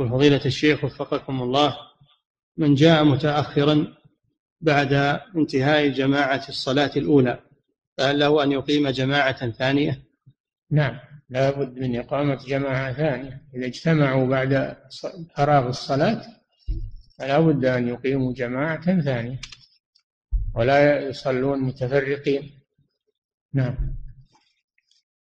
وفضيلة الشيخ وفقكم الله من جاء متأخرا بعد انتهاء جماعة الصلاة الأولى فهل له أن يقيم جماعة ثانية؟ نعم لا بد من إقامة جماعة ثانية. إذا اجتمعوا بعد فراغ الصلاة فلا بد أن يقيموا جماعة ثانية ولا يصلون متفرقين. نعم.